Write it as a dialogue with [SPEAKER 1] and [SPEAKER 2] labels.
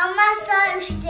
[SPEAKER 1] Mama sa üçte.